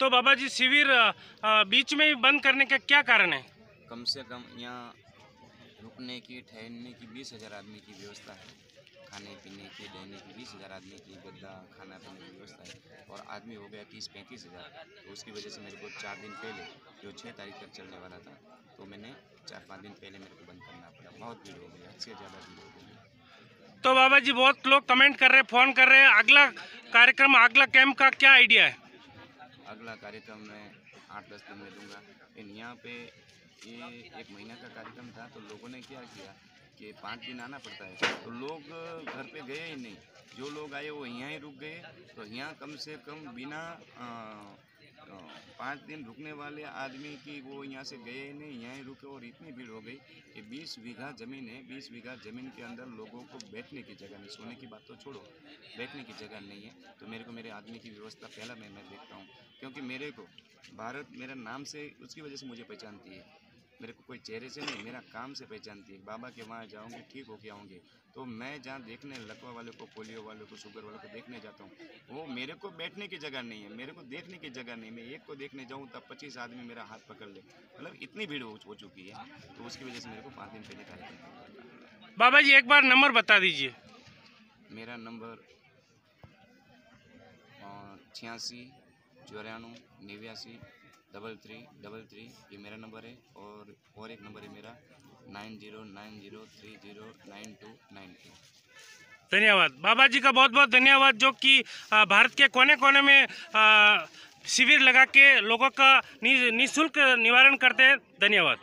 तो बाबा जी शिविर बीच में ही बंद करने का क्या कारण है? कम से कम यहाँ रुकने की ठहरने की बीस हज़ार आदमी की व्यवस्था है। खाने पीने की रहने की बीस हज़ार आदमी की गद्दा खाना पीने की व्यवस्था है। और आदमी हो गया तीस पैंतीस हज़ार। तो उसकी वजह से मेरे को चार दिन पहले जो छः तारीख तक चलने वाला था तो मैंने चार पाँच दिन पहले मेरे को बंद करना पड़ा। बहुत भीड़ हो गई से ज़्यादा भीड़ हो गई। तो बाबा जी बहुत लोग कमेंट कर रहे हैं फ़ोन कर रहे हैं अगला कार्यक्रम अगला कैंप का क्या आइडिया है? अगला कार्यक्रम मैं आठ दस दिन में दूँगा। लेकिन यहाँ पे ये एक महीना का कार्यक्रम था तो लोगों ने क्या किया कि पाँच दिन आना पड़ता है। तो लोग घर पे गए ही नहीं। जो लोग आए वो यहाँ ही रुक गए। तो यहाँ कम से कम बिना अ, पाँच दिन रुकने वाले आदमी की वो यहाँ से गए ही नहीं, यहाँ रुके और इतनी भीड़ हो गई कि बीस बीघा ज़मीन है, बीस बीघा ज़मीन के अंदर लोगों को बैठने की जगह नहीं, सोने की बात तो छोड़ो, बैठने की जगह नहीं है। तो मेरे को, मेरे आदमी की व्यवस्था पहला मैं मैं देखता हूँ, क्योंकि मेरे को, भारत मेरा नाम से, उसकी वजह से मुझे पहचानती है। मेरे को कोई चेहरे से नहीं मेरा काम से पहचानती है। बाबा के वहाँ जाऊँगी ठीक होके आऊँगी। तो मैं जहाँ देखने लकवा वाले को पोलियो वाले को शुगर वाले को देखने जाता हूँ वो मेरे को बैठने की जगह नहीं है मेरे को देखने की जगह नहीं मैं एक को देखने जाऊँ तब पच्चीस आदमी मेरा हाथ पकड़ ले। मतलब इतनी भीड़ हो, चुकी है तो उसकी वजह से मेरे को पाँच दिन पहले कार्यक्रम बाबा जी एक बार नंबर बता दीजिए। मेरा नंबर छियासी चौरानवे निन्यासी डबल थ्री डबल थ्री, ये मेरा नंबर है और और एक नंबर है मेरा, nine zero nine zero, three zero, nine two nine two. धन्यवाद। बाबा जी का बहुत बहुत धन्यवाद, जो कि भारत के कोने कोने में शिविर लगा के लोगों का निःशुल्क निवारण करते हैं। धन्यवाद।